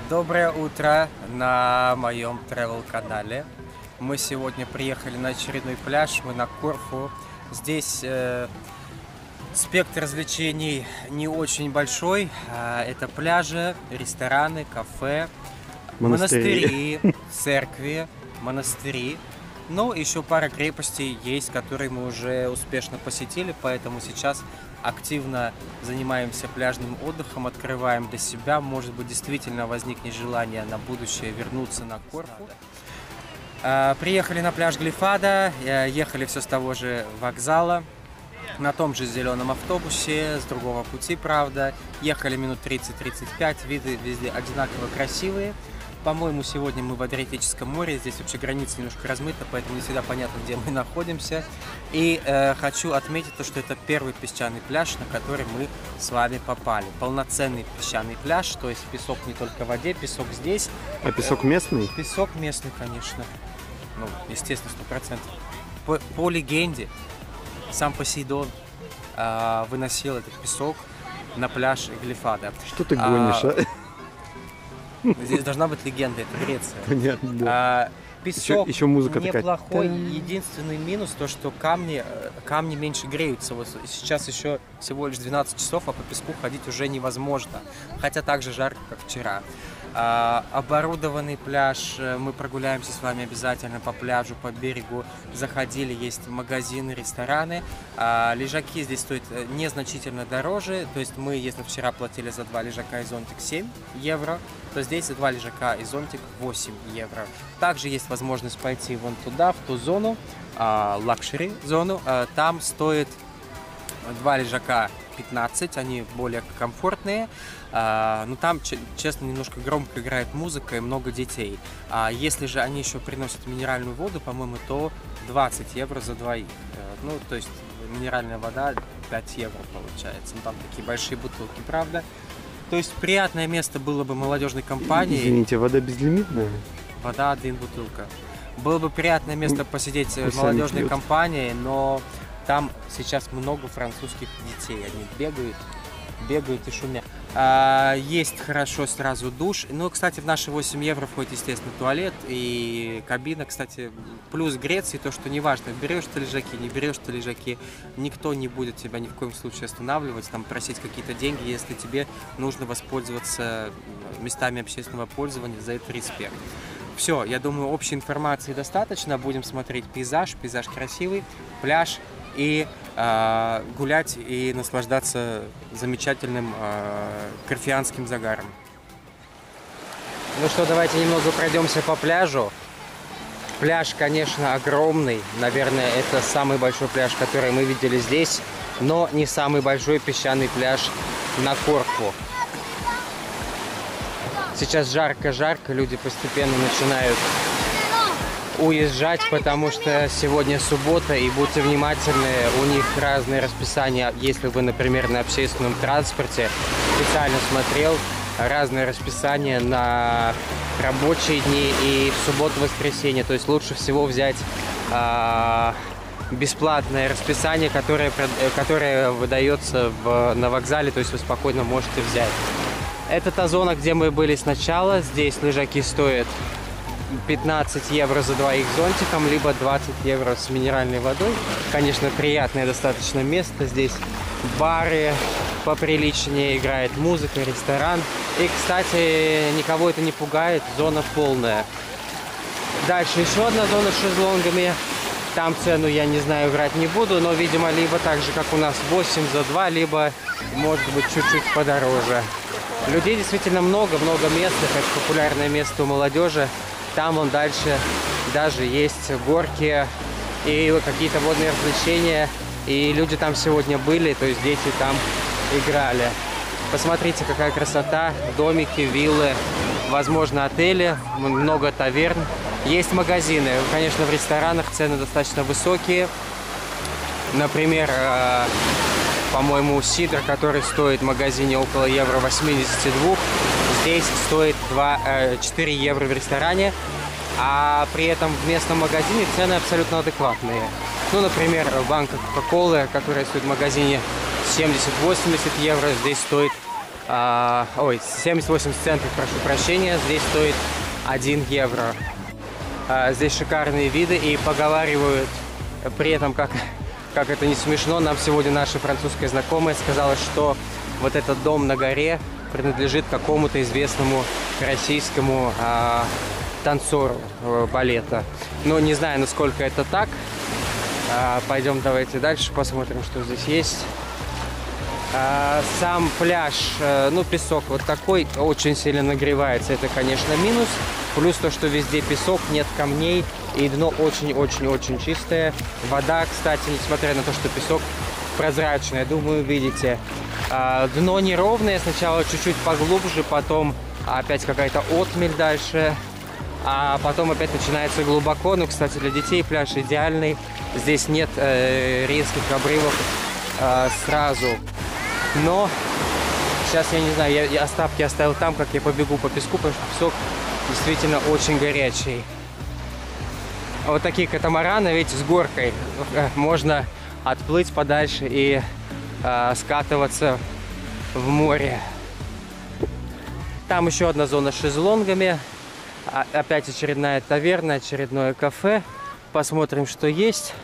Доброе утро на моем travel канале. Мы сегодня приехали на очередной пляж, мы на Корфу. Здесь э, спектр развлечений не очень большой. А, Это пляжи, рестораны, кафе, Монастыри. монастыри, церкви, монастыри. Ну, еще пара крепостей есть, которые мы уже успешно посетили, поэтому сейчас активно занимаемся пляжным отдыхом, открываем для себя. Может быть, действительно возникнет желание на будущее вернуться на Корфу. А, Приехали на пляж Глифада, э, ехали все с того же вокзала, на том же зеленом автобусе, с другого пути, правда. Ехали минут 30-35, виды везде одинаково красивые. По-моему, сегодня мы в Адриатическом море, здесь вообще граница немножко размыта, поэтому не всегда понятно, где мы находимся. И э, хочу отметить то, что это первый песчаный пляж, на который мы с вами попали. Полноценный песчаный пляж, то есть песок не только в воде, песок здесь. А песок местный? Песок местный, конечно. Ну, естественно, сто процентов. По, по легенде, сам Посейдон а, выносил этот песок на пляж Глифада. Что ты А, гонишь, а? Здесь должна быть легенда, это Греция. Понятно, да. А, песок еще музыка такая. неплохой. Та-м. Единственный минус то, что камни, э, камни меньше греются. Вот сейчас еще всего лишь 12 часов, а по песку ходить уже невозможно. Хотя так же жарко, как вчера. А, оборудованный пляж. э, Мы прогуляемся с вами обязательно по пляжу, по берегу. Заходили, есть магазины, рестораны. А, лежаки здесь стоят э, незначительно дороже. То есть мы, если вчера платили за два лежака и зонтик 7 евро, то здесь два лежака и зонтик 8 евро. Также есть возможность пойти вон туда, в ту зону, luxury зону. А, Там стоит два лежака 15, они более комфортные. А, Но там, че- честно, немножко громко играет музыка и много детей. А если же они еще приносят минеральную воду, по-моему, то 20 евро за двоих. Э, Ну, то есть минеральная вода 5 евро получается. Ну, там такие большие бутылки, правда. То есть приятное место было бы молодежной компании. Извините, вода безлимитная? Вода один бутылка. Было бы приятное место посидеть э, Пусть в молодежной компании, но там сейчас много французских детей. Они бегают, бегают и шумят. А, есть хорошо сразу душ. Ну, кстати, в наши 8 евро входит, естественно, туалет и кабина. Кстати, плюс Греции то, что неважно, берешь ты лежаки, не берешь ты лежаки, никто не будет тебя ни в коем случае останавливать, там, просить какие-то деньги, если тебе нужно воспользоваться местами общественного пользования, за это респект. Все, я думаю, общей информации достаточно. Будем смотреть пейзаж. Пейзаж красивый, пляж и гулять и наслаждаться замечательным а, корфианским загаром. Ну что, давайте немного пройдемся по пляжу. Пляж, конечно, огромный. Наверное, это самый большой пляж, который мы видели здесь, но не самый большой песчаный пляж на Корфу. Сейчас жарко-жарко, люди постепенно начинают уезжать, потому что сегодня суббота, и будьте внимательны, у них разные расписания. Если вы, например, на общественном транспорте, специально смотрел, разное расписание на рабочие дни и в субботу-воскресенье. То есть лучше всего взять а, бесплатное расписание, которое, э, которое выдается в- на вокзале, то есть вы спокойно можете взять. Это та зона, где мы были сначала. Здесь лежаки стоят 15 евро за двоих с зонтиком, либо 20 евро с минеральной водой. Конечно, приятное достаточно место. Здесь бары поприличнее, играет музыка, ресторан. И, кстати, никого это не пугает, зона полная. Дальше еще одна зона с шезлонгами. Там цену я не знаю, врать не буду, но, видимо, либо так же, как у нас 8 за 2, либо, может быть, чуть-чуть подороже. Людей действительно много, много мест. Это популярное место у молодежи. Там он дальше даже есть горки и какие-то водные развлечения. И люди там сегодня были, то есть дети там играли. Посмотрите, какая красота. Домики, виллы, возможно, отели, много таверн. Есть магазины. Конечно, в ресторанах цены достаточно высокие. Например, э, по-моему, сидр, который стоит в магазине около евро 82, здесь стоит 2, э, 4 евро в ресторане, а при этом в местном магазине цены абсолютно адекватные. Ну, например, банка Кока-Колы, которая стоит в магазине 70-80 евро, здесь стоит а, ой, 78 центов, прошу прощения, здесь стоит 1 евро. А, здесь шикарные виды и поговаривают при этом, как, как это не смешно, нам сегодня наша французская знакомая сказала, что вот этот дом на горе принадлежит какому-то известному российскому а, танцору э, балета. Но не знаю, насколько это так. А, пойдем давайте дальше, посмотрим, что здесь есть. А, сам пляж, э, ну, песок вот такой, очень сильно нагревается. Это, конечно, минус. Плюс то, что везде песок, нет камней, и дно очень-очень-очень чистое. Вода, кстати, несмотря на то, что песок прозрачный, думаю, видите. А, дно неровное, сначала чуть-чуть поглубже, потом опять какая-то отмель дальше. А потом опять начинается глубоко. Ну, кстати, для детей пляж идеальный. Здесь нет э, резких обрывов э, сразу. Но сейчас я не знаю, я, я остатки оставил там, как я побегу по песку, потому что песок действительно очень горячий. Вот такие катамараны, видите, с горкой. Э, можно отплыть подальше и э, скатываться в море. Там еще одна зона с шезлонгами. А, опять очередная таверна, очередное кафе. Посмотрим, что есть.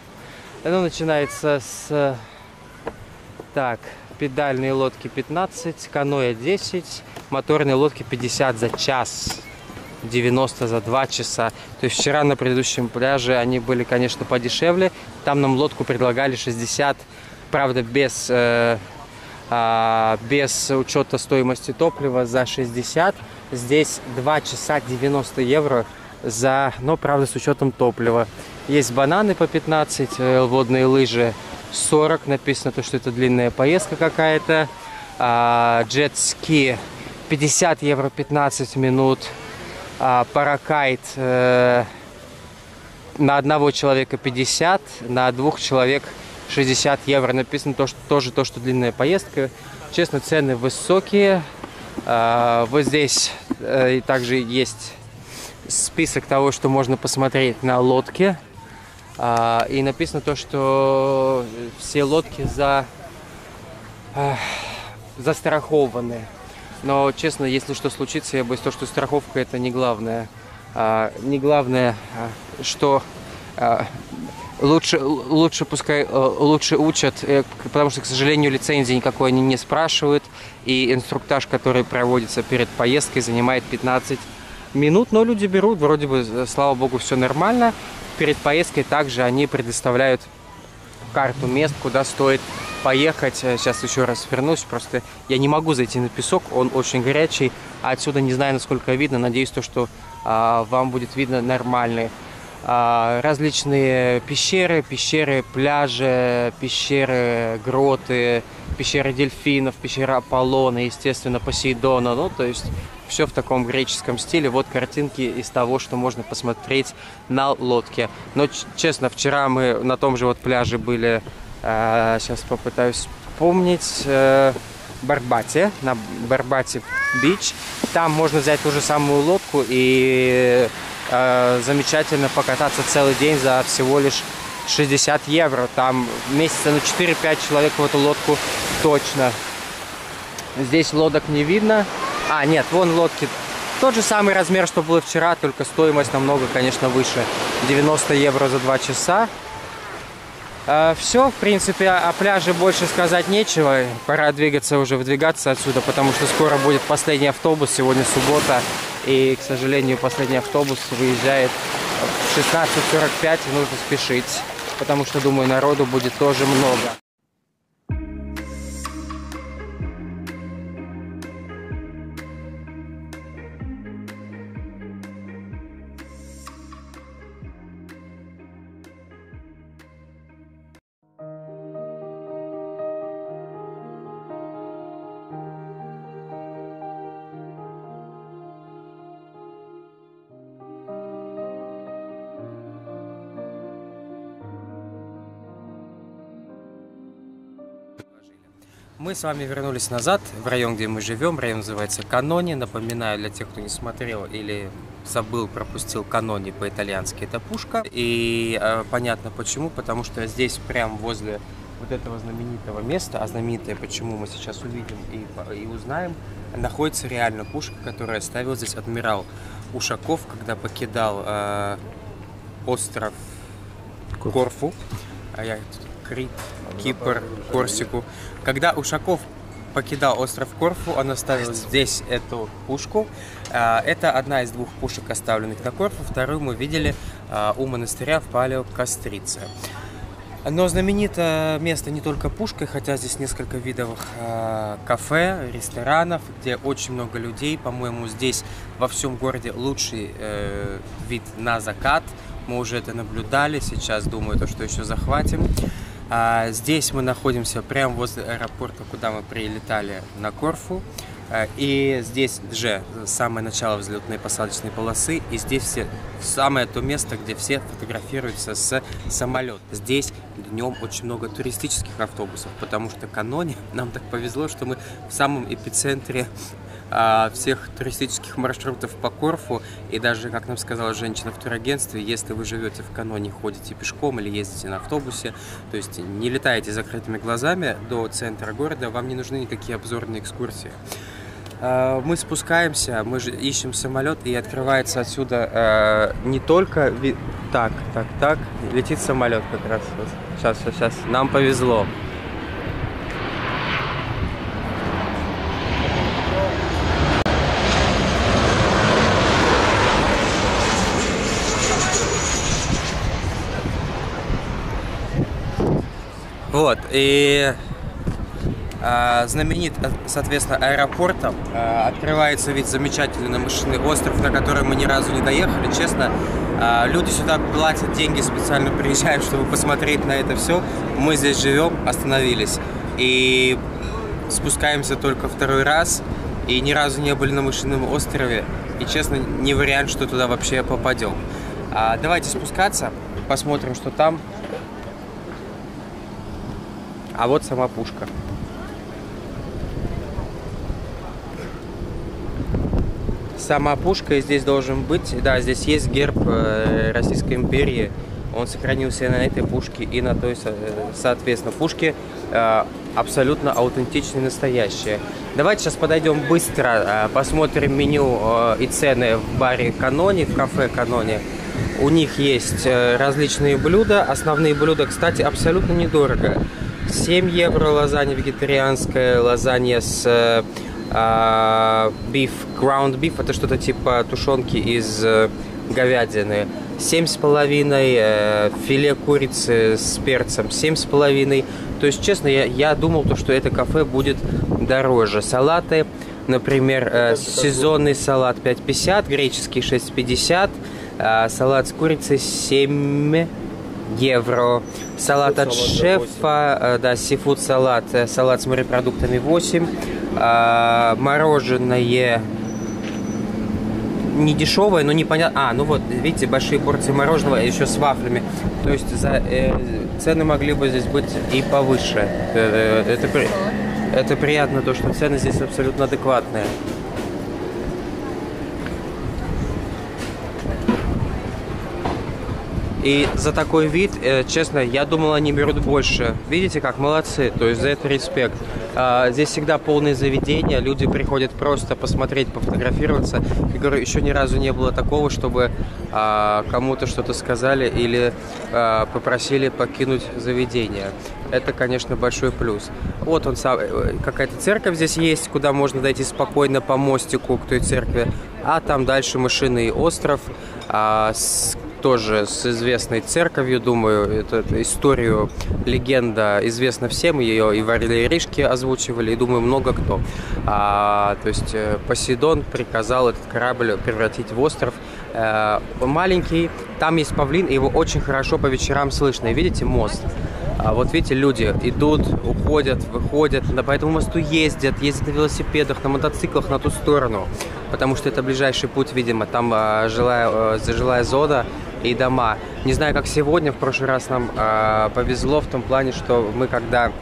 Оно начинается с... Так, педальные лодки 15, каноэ 10, моторные лодки 50 за час. 90 за 2 часа. То есть вчера на предыдущем пляже они были, конечно, подешевле. Там нам лодку предлагали 60, правда, без, э, э, без учета стоимости топлива за 60. Здесь 2 часа 90 евро за, но правда с учетом топлива. Есть бананы по 15, э, водные лыжи 40, написано то, что это длинная поездка какая-то. А, джет-ски 50 евро 15 минут а, паракайт э, на одного человека 50, на двух человек 60 евро. Написано то, что, тоже то, что длинная поездка. Честно, цены высокие. А, вот здесь и также есть список того, что можно посмотреть на лодке. А, и написано то, что все лодки за, э, застрахованы. Но, честно, если что случится, я боюсь, то, что страховка это не главное. А, не главное, а, что а, лучше, лучше пускай а, лучше учат, э, потому что, к сожалению, лицензии никакой они не спрашивают. И инструктаж, который проводится перед поездкой, занимает 15 минут. Но люди берут, вроде бы, слава богу, все нормально. Перед поездкой также они предоставляют карту мест, куда стоит поехать. Э, сейчас еще раз вернусь. Просто я не могу зайти на песок, он очень горячий. А отсюда не знаю, насколько видно. Надеюсь, то, что а, вам будет видно нормальные а, различные пещеры, пещеры, пляжи, пещеры, гроты, пещеры дельфинов, пещера Аполлона, естественно, Посейдона. Ну, то есть все в таком греческом стиле. Вот картинки из того, что можно посмотреть на лодке. Но, честно, вчера мы на том же вот пляже были Э, сейчас попытаюсь вспомнить. Э, Барбате, на Барбате Бич. Там можно взять ту же самую лодку и э, замечательно покататься целый день за всего лишь 60 евро. Там месяца на 4-5 человек в эту лодку точно. Здесь лодок не видно. А, нет, вон лодки. Тот же самый размер, что было вчера, только стоимость намного, конечно, выше. 90 евро за 2 часа. А, Все, в принципе, о пляже больше сказать нечего. Пора двигаться уже, выдвигаться отсюда, потому что скоро будет последний автобус. Сегодня суббота. И, к сожалению, последний автобус выезжает в 16.45. Нужно спешить, потому что, думаю, народу будет тоже много. Мы с вами вернулись назад в район, где мы живем. Район называется Канони. Напоминаю для тех, кто не смотрел или забыл, пропустил Канони по-итальянски. Это пушка. И э, понятно почему. Потому что здесь прям возле вот этого знаменитого места, а знаменитое почему мы сейчас увидим и, и узнаем, находится реально пушка, которую оставил здесь адмирал Ушаков, когда покидал э, остров Корфу, а я Крит, Кипр, Корсику. Когда Ушаков покидал остров Корфу, он оставил здесь эту пушку. А, Это одна из двух пушек, оставленных на Корфу. Вторую мы видели а, у монастыря в Палео Кастрице. Но знаменито место не только пушкой, хотя здесь несколько видов э, кафе, ресторанов, где очень много людей. По-моему, здесь во всем городе лучший э, вид на закат. Мы уже это наблюдали. Сейчас думаю, то, что еще захватим. А, здесь мы находимся прямо возле аэропорта, куда мы прилетали на Корфу. А, И здесь же самое начало взлетной посадочной полосы. И здесь все самое то место, где все фотографируются с самолета. Здесь днем очень много туристических автобусов, потому что каноне нам так повезло, что мы в самом эпицентре всех туристических маршрутов по Корфу. И даже, как нам сказала женщина в турагентстве, если вы живете в каноне, ходите пешком или ездите на автобусе, то есть не летаете закрытыми глазами до центра города, вам не нужны никакие обзорные экскурсии. А, Мы спускаемся, мы же ищем самолет, и открывается отсюда э, не только... ви- Так, так, так, летит самолет как раз. Сейчас, сейчас, сейчас. Нам повезло. Вот, и а, знаменит, э, соответственно, аэропортом. А, Открывается вид замечательный на мышиный остров, на который мы ни разу не доехали. Честно, а, люди сюда платят деньги, специально приезжают, чтобы посмотреть на это все. Мы здесь живем, остановились. И спускаемся только второй раз. И ни разу не были на мышином острове. И, честно, не вариант, что туда вообще попадем. А, давайте спускаться, посмотрим, что там. А вот сама пушка. Сама пушка здесь должен быть. Да, здесь есть герб э, Российской империи. Он сохранился на этой пушке, и на той, со- соответственно, пушке э, абсолютно аутентичные, настоящие. Давайте сейчас подойдем быстро, э, посмотрим меню и цены в баре Каноне, в кафе Каноне. У них есть различные блюда. Основные блюда, кстати, абсолютно недорого. 7 евро лазанья вегетарианская, лазанья с э, а, beef, ground beef, это что-то типа тушенки из э, говядины. Семь с половиной, э, филе курицы с перцем семь с половиной. То есть, честно, я, я думал, то, что это кафе будет дороже. Салаты, например, э, сезонный салат 5,50, греческий 6,50, э, салат с курицей 7 евро. Салат от шефа, э, да, сифуд салат, э, салат с морепродуктами 8. А, Мороженое не дешевое, но непонятно. А, ну вот, видите, большие порции мороженого еще с вафлями. То есть за, э, цены могли бы здесь быть и повыше. Э, э, это, при- это приятно, то, что цены здесь абсолютно адекватные. И за такой вид, э, честно, я думал, они берут больше. Видите, как молодцы, то есть за это респект. А, здесь всегда полные заведения, люди приходят просто посмотреть, пофотографироваться. И говорю, еще ни разу не было такого, чтобы а, кому-то что-то сказали или а, попросили покинуть заведение. Это, конечно, большой плюс. Вот он сам, э, какая-то церковь здесь есть, куда можно дойти спокойно по мостику к той церкви. А там дальше мышиный остров а, с тоже с известной церковью, думаю, это историю, легенда известна всем, ее и в «Орле и Ришке» озвучивали, и, думаю, много кто. А, то есть э, Посейдон приказал этот корабль превратить в остров. Э, маленький, там есть павлин, и его очень хорошо по вечерам слышно. И видите мост? А вот видите, люди идут, уходят, выходят, да, по этому мосту ездят, ездят на велосипедах, на мотоциклах на ту сторону, потому что это ближайший путь, видимо, там а, жилая, э, жилая зона и дома. Не знаю, как сегодня, в прошлый раз нам а, повезло в том плане, что мы когда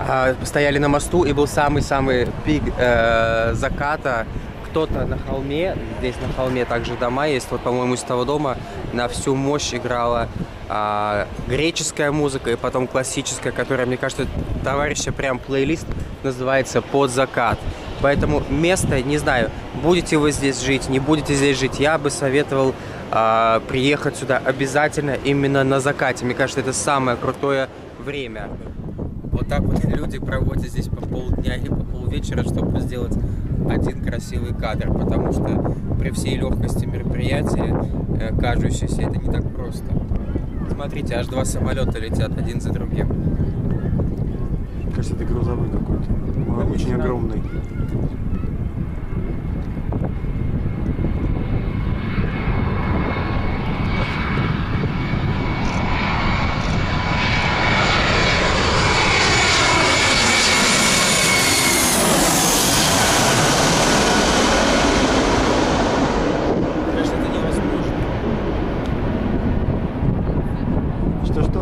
а, стояли на мосту и был самый-самый пик э, заката, кто-то на холме, здесь на холме также дома есть, вот, по-моему, из того дома на всю мощь играла а, греческая музыка и потом классическая, которая, мне кажется, товарища прям плейлист называется «Под закат». Поэтому место, не знаю, будете вы здесь жить, не будете здесь жить, я бы советовал а, приехать сюда обязательно именно на закате. Мне кажется, это самое крутое время. Вот так вот люди проводят здесь по полдня или по полвечера, чтобы сделать один красивый кадр, потому что при всей легкости мероприятия, э, кажущейся, это не так просто. Смотрите, аж два самолета летят один за другим. Кажется, это грузовой какой-то. Очень огромный. Конечно, это невозможно. Что-что?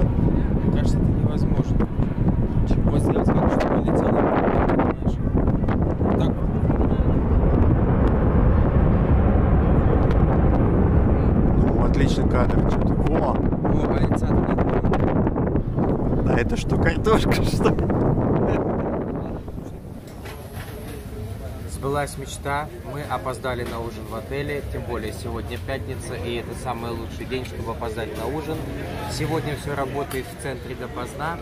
Мне кажется, это невозможно. Вот сделать как, чтобы он летел напрямую, понимаешь? Вот так вот. Ну, отличный кадр. Что-то. Во! О, а лица-то не помню. А это что, картошка, что? Сбылась мечта, мы опоздали на ужин в отеле, тем более сегодня пятница, и это самый лучший день, чтобы опоздать на ужин. Сегодня все работает в центре допоздна,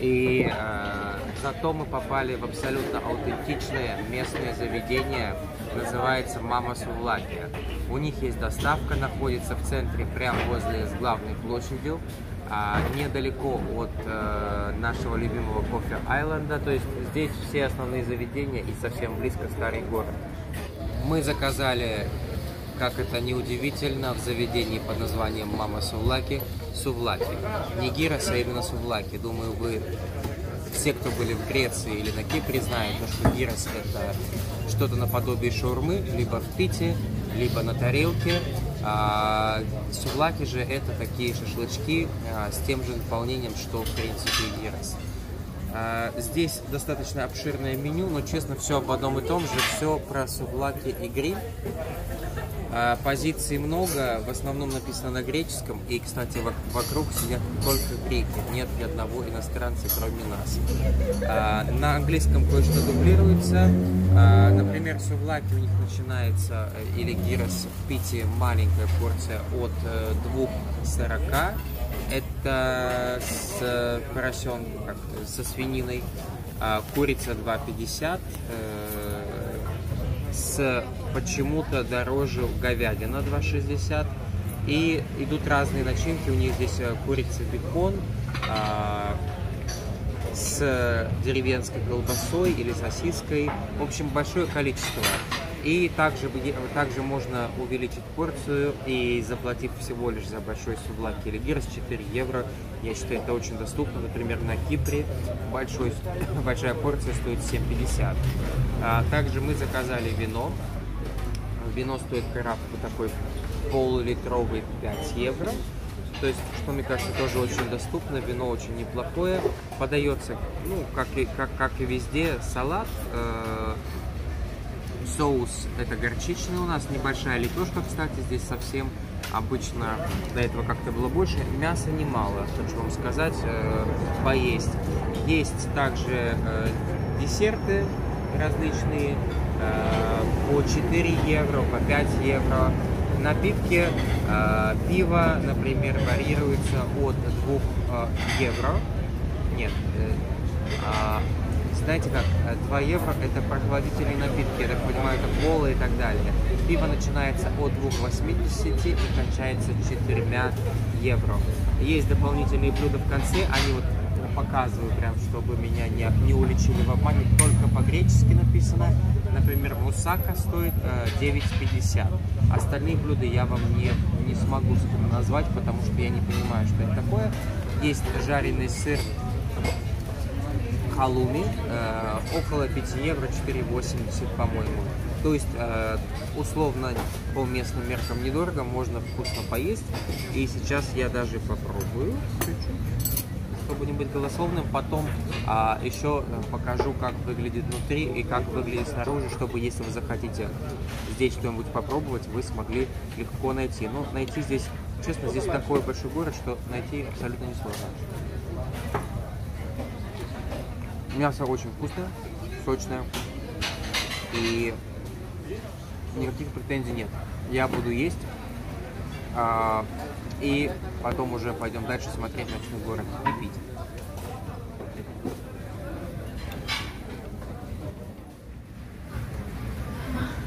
и э, зато мы попали в абсолютно аутентичное местное заведение, называется Мама Сувлакия. У них есть доставка, находится в центре, прямо возле с главной площадью, а, недалеко от э, нашего любимого кофе Айленда. То есть здесь все основные заведения и совсем близко старый город. Мы заказали, как это неудивительно, в заведении под названием Мама Сувлаки сувлаки. Не гирос, а именно сувлаки. Думаю, вы все, кто были в Греции или на Кипре, знают, то, что гирос это что-то наподобие шаурмы, либо в пите, либо на тарелке. А сувлаки же это такие шашлычки а, с тем же наполнением, что в принципе и гирос. А, Здесь достаточно обширное меню, но честно, все об одном и том же, все про сувлаки и гриль. А, Позиций много, в основном написано на греческом, и, кстати, вок- вокруг сидят только греки, нет ни одного иностранца, кроме нас. А, На английском кое-что дублируется, А, например, сувлаки у них начинается, э, или гирос в Пите, маленькая порция от э, 2,40, это с э, поросенком, как со свининой, курица 2,50, э, с почему-то дороже говядина 2,60. И идут разные начинки, у них здесь э, курица бекон, а, с деревенской колбасой или сосиской. В общем, большое количество. И также, также можно увеличить порцию и заплатив всего лишь за большой сувлаки или гирос 4 евро. Я считаю, это очень доступно. Например, на Кипре большой, большая порция стоит 7,50. А, также мы заказали вино. Вино стоит коробку такой полулитровый 5 евро. То есть, что мне кажется, тоже очень доступно. Вино очень неплохое. Подается, ну, как и, как, как и везде, салат. э, соус это горчичный у нас. Небольшая лепешка, кстати, здесь совсем обычно до этого как-то было больше. Мяса немало, хочу вам сказать, э, поесть. Есть также э, десерты различные э, по 4 евро, по 5 евро. Напитки, пиво, например, варьируется от 2 э, евро. Нет, а, знаете как, э, 2 евро это прохладительные напитки, я так понимаю, это кола и так далее. Пиво начинается от 2,80 и кончается 4 евро. Есть дополнительные блюда в конце, они вот показываю прям, чтобы меня не, не уличили в обмане, только по-гречески написано. Например, мусака стоит э, 9,50. Остальные блюда я вам не, не смогу назвать, потому что я не понимаю, что это такое. Есть жареный сыр халуми, э, около 5 евро, 4,80, по-моему. То есть, э, условно, по местным меркам недорого, можно вкусно поесть. И сейчас я даже попробую чуть-чуть, чтобы не быть голословным. Потом а, еще э, покажу, как выглядит внутри и как выглядит снаружи, чтобы, если вы захотите здесь что-нибудь попробовать, вы смогли легко найти. Ну, найти здесь честно, здесь такой большой город, что найти абсолютно несложно. Мясо очень вкусное, сочное. И никаких претензий нет. Я буду есть. а, и потом уже пойдем дальше смотреть ночной город и пить.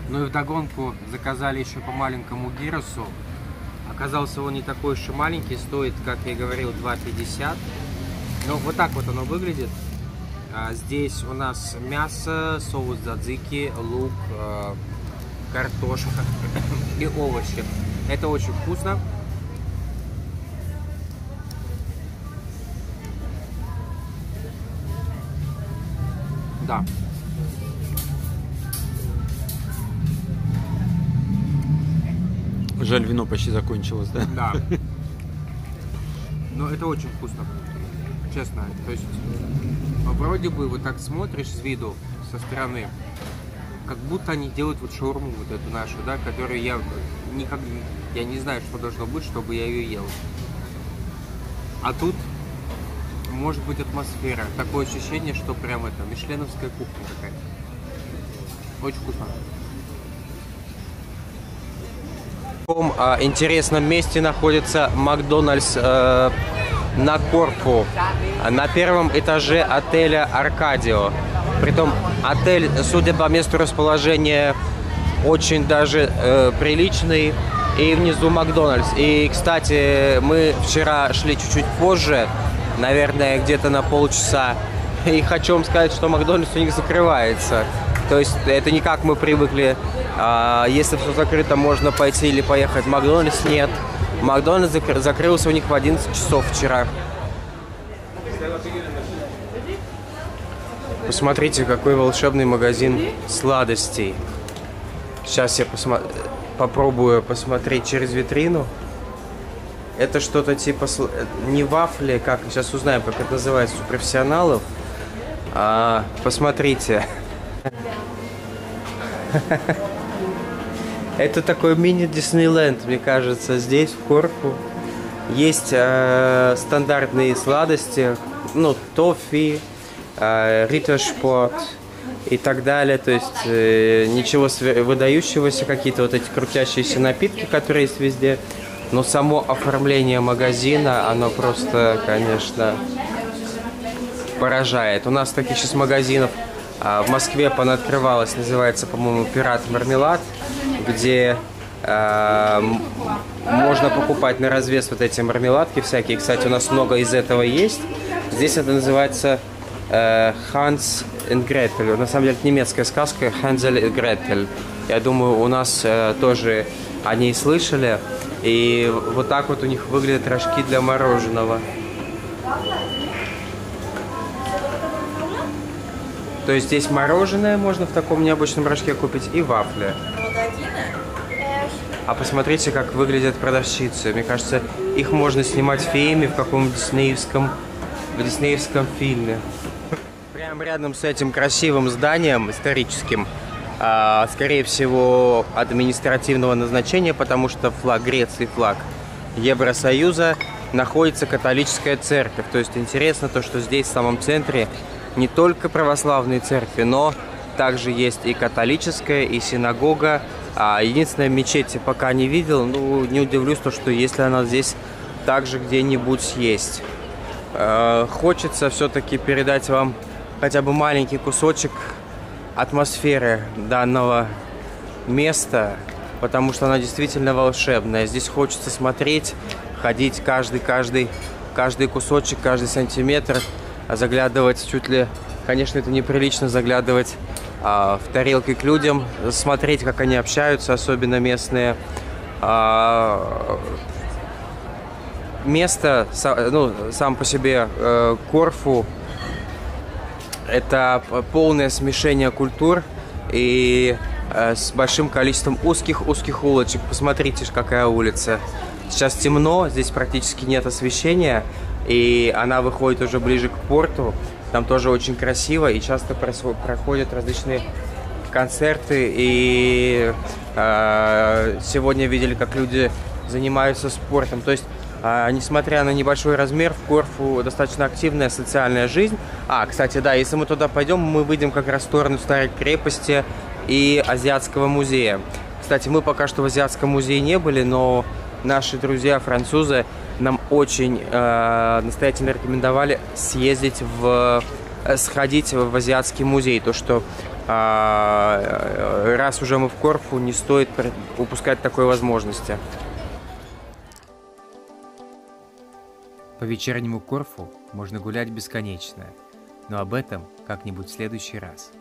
Ну и вдогонку заказали еще по маленькому гиросу. Оказался он не такой уж и маленький, стоит, как я говорил, 2,50. Ну, вот так вот оно выглядит. А, Здесь у нас мясо, соус дзадзики, лук, э, картошка и овощи. Это очень вкусно. Да. Жаль, вино почти закончилось, да? Да. Но это очень вкусно. Честно. То есть, вроде бы вот так смотришь с виду, со стороны, как будто они делают вот шаурму вот эту нашу, да, которую я никак, я не знаю, что должно быть, чтобы я ее ел. А тут может быть атмосфера. Такое ощущение, что прям это мишленовская кухня какая-то. Очень вкусно. В таком а, интересном месте находится Макдональдс э, на Корфу, на первом этаже отеля Аркадио. Притом отель, судя по месту расположения, очень даже э, приличный. И внизу Макдональдс. И, кстати, мы вчера шли чуть-чуть позже, наверное, где-то на полчаса. И хочу вам сказать, что Макдональдс у них закрывается. То есть это не как мы привыкли. а, если все закрыто, можно пойти или поехать в Макдональдс. Нет. Макдональдс закр- закрылся у них в 11 часов вчера. Посмотрите, какой волшебный магазин сладостей. Сейчас я посма- попробую посмотреть через витрину. Это что-то типа э, не вафли, как сейчас узнаем, как это называется у профессионалов. А, посмотрите. Это такой мини-Диснейленд, мне кажется, здесь, в Корфу. Есть э, стандартные сладости, ну, тофи, э, риттершпорт и так далее. То есть э, ничего выдающегося, какие-то вот эти крутящиеся напитки, которые есть везде. Но само оформление магазина, оно просто, конечно, поражает. У нас таких сейчас магазинов а, в Москве понаоткрывалось, называется, по-моему, «Пират Мармелад», где м- можно покупать на развес вот эти мармеладки всякие. Кстати, у нас много из этого есть. Здесь это называется э, Hans и Гретель. На самом деле это немецкая сказка Ханзель и Гретель. Я думаю, у нас э, тоже о ней слышали. И вот так вот у них выглядят рожки для мороженого. То есть здесь мороженое можно в таком необычном рожке купить и вафли. А посмотрите, как выглядят продавщицы. Мне кажется, их можно снимать феями в каком-нибудь диснеевском, в диснеевском фильме. Прямо рядом с этим красивым зданием историческим, а, скорее всего, административного назначения, потому что флаг Греции, флаг Евросоюза, находится католическая церковь. То есть интересно то, что здесь, в самом центре, не только православные церкви, но также есть и католическая, и синагога. А единственная мечеть пока не видел, ну, не удивлюсь, то, что если она здесь также где-нибудь есть. Э, Хочется все-таки передать вам хотя бы маленький кусочек атмосферы данного места, потому что она действительно волшебная. Здесь хочется смотреть, ходить каждый, каждый, каждый кусочек, каждый сантиметр, а заглядывать чуть ли, конечно, это неприлично заглядывать в тарелки к людям, смотреть, как они общаются, особенно местные. А, место, ну, сам по себе э, Корфу, это полное смешение культур и э, с большим количеством узких-узких улочек. Посмотрите, какая улица. Сейчас темно, здесь практически нет освещения, и она выходит уже ближе к порту. Там тоже очень красиво, и часто проходят различные концерты. И э, сегодня видели, как люди занимаются спортом. То есть, а, несмотря на небольшой размер, в Корфу достаточно активная социальная жизнь. А, кстати, да, если мы туда пойдем, мы выйдем как раз в сторону старой крепости и Азиатского музея. Кстати, мы пока что в Азиатском музее не были, но наши друзья французы очень э, настоятельно рекомендовали съездить в э, сходить в азиатский музей, то что э, раз уже мы в Корфу, не стоит упускать такой возможности. По вечернему Корфу можно гулять бесконечно, но об этом как-нибудь в следующий раз.